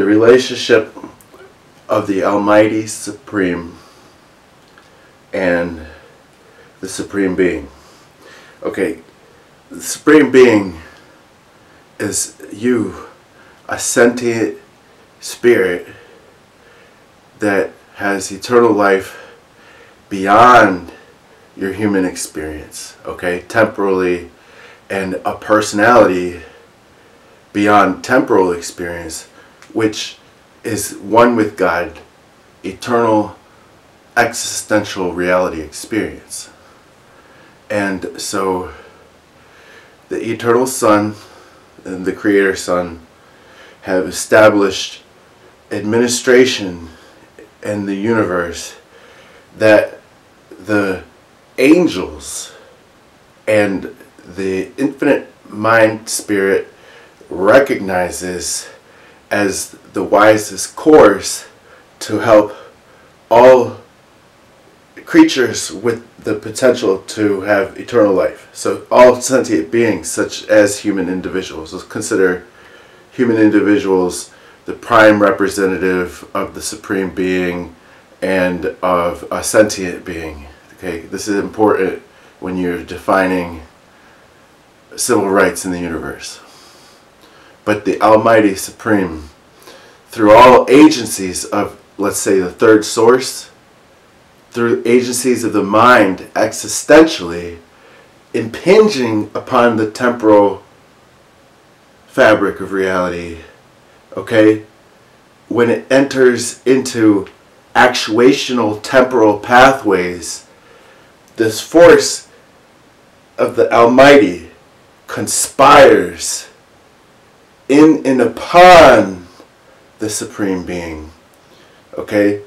the relationship of the Almighty Supreme and the Supreme Being. Okay, the Supreme Being is you, a sentient spirit that has eternal life beyond your human experience, okay, temporally, and a personality beyond temporal experience, which is one with God, eternal existential reality experience. And so the eternal Son and the Creator Son have established administration in the universe that the angels and the infinite mind spirit recognizes as the wisest course to help all creatures with the potential to have eternal life. So all sentient beings, such as human individuals, let's consider human individuals the prime representative of the supreme being and of a sentient being. Okay, this is important when you're defining civil rights in the universe. But the Almighty Supreme, through all agencies of, let's say, the third source, through agencies of the mind existentially, impinging upon the temporal fabric of reality, okay, when it enters into actuational temporal pathways, this force of the Almighty conspires in and upon the Supreme Being. Okay?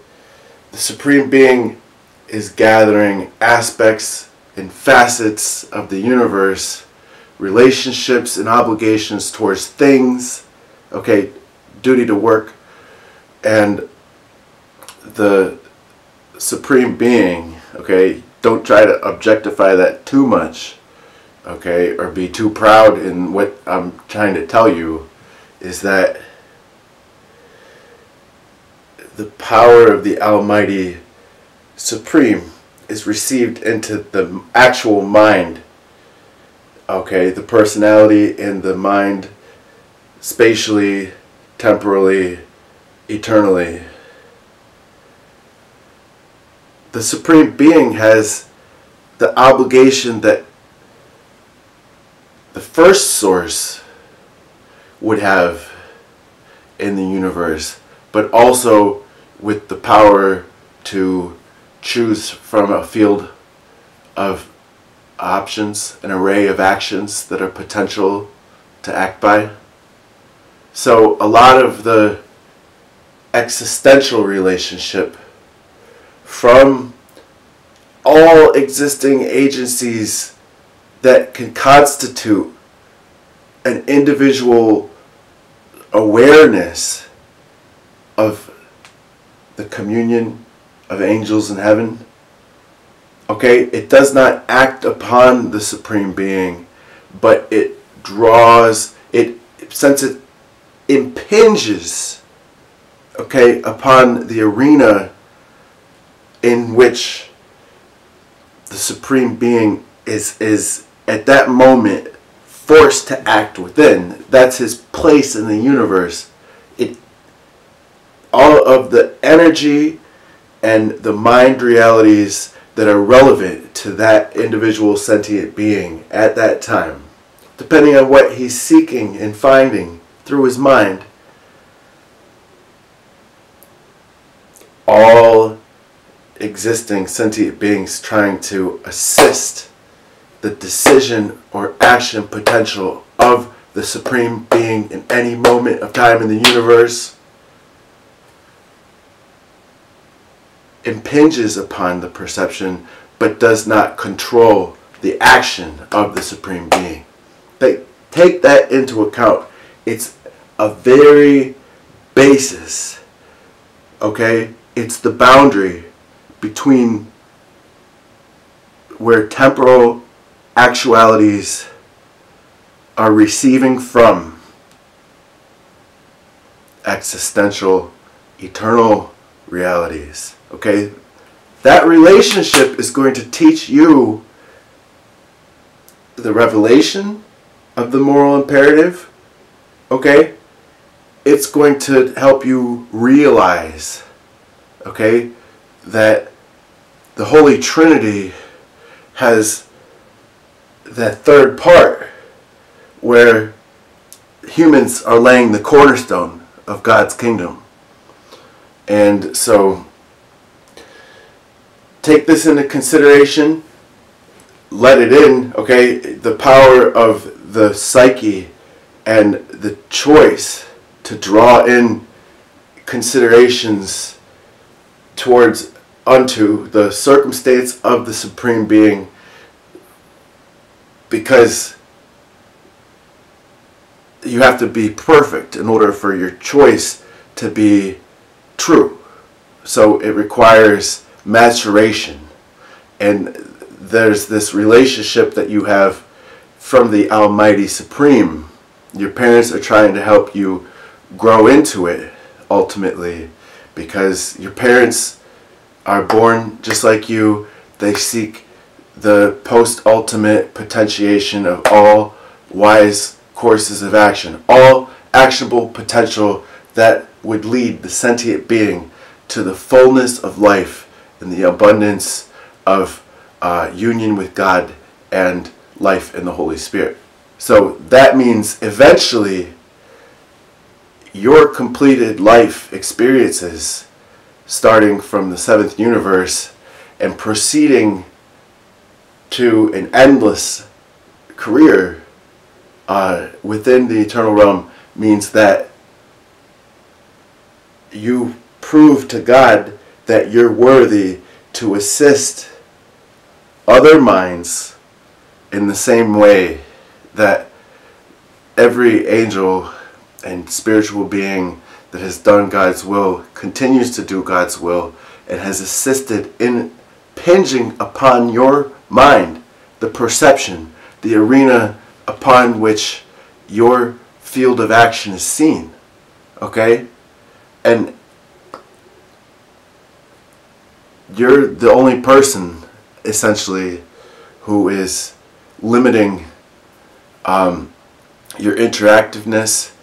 The Supreme Being is gathering aspects and facets of the universe, relationships and obligations towards things, okay, duty to work, and the Supreme Being, okay, don't try to objectify that too much, okay, or be too proud in what I'm trying to tell you, is that the power of the Almighty Supreme is received into the actual mind, okay, the personality in the mind, spatially, temporally, eternally. The Supreme Being has the obligation that the first source would have in the universe, but also with the power to choose from a field of options, an array of actions that are potential to act by. So a lot of the existential relationship from all existing agencies that can constitute an individual awareness of the communion of angels in heaven. Okay, it does not act upon the Supreme Being, but it draws, it, since it impinges, okay, upon the arena in which the supreme being is is at that moment forced to act within. That's his place in the universe. It all of the energy and the mind realities that are relevant to that individual sentient being at that time. Depending on what he's seeking and finding through his mind all existing sentient beings trying to assist the decision or action potential of the Supreme Being in any moment of time in the universe impinges upon the perception but does not control the action of the Supreme Being. They take that into account. It's a very basis, okay? It's the boundary between where temporal actualities are receiving from existential, eternal realities. Okay? That relationship is going to teach you the revelation of the moral imperative. Okay? It's going to help you realize, okay, that the Holy Trinity has that third part where humans are laying the cornerstone of God's kingdom. And so take this into consideration, let it in, okay? The power of the psyche and the choice to draw in considerations towards unto the circumstance of the supreme being because you have to be perfect in order for your choice to be true. So it requires maturation. And there's this relationship that you have from the Almighty Supreme. Your parents are trying to help you grow into it ultimately because your parents are born just like you. They seek the post ultimate potentiation of all wise courses of action, all actionable potential that would lead the sentient being to the fullness of life and the abundance of uh, union with God and life in the Holy Spirit. So that means eventually your completed life experiences, starting from the seventh universe and proceeding to an endless career uh, within the eternal realm means that you prove to God that you're worthy to assist other minds in the same way that every angel and spiritual being that has done God's will continues to do God's will and has assisted in impinging upon your mind the perception, the arena upon which your field of action is seen. Okay? And you're the only person, essentially, who is limiting um, your interactiveness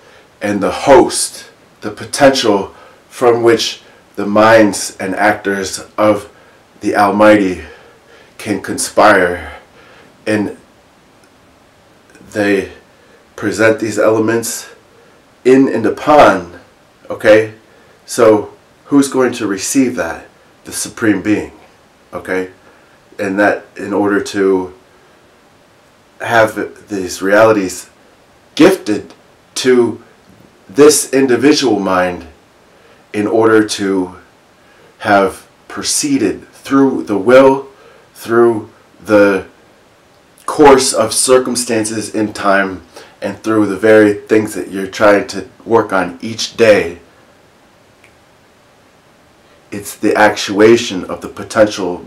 and the host, the potential from which the minds and actors of the Almighty can conspire and they present these elements in and upon, okay? So who's going to receive that? The Supreme Being, okay? And that in order to have these realities gifted to this individual mind in order to have proceeded through the will, through the course of circumstances in time and through the very things that you're trying to work on each day. It's the actuation of the potential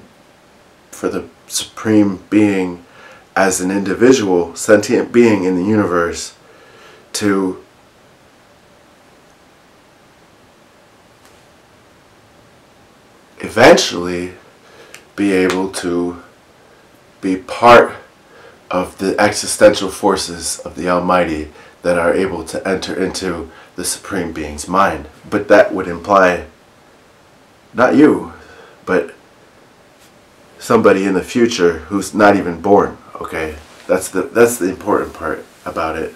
for the Supreme Being as an individual, sentient being in the universe to eventually be able to be part of the existential forces of the Almighty that are able to enter into the Supreme Being's mind. But that would imply not you, but somebody in the future who's not even born, okay? That's the that's the important part about it.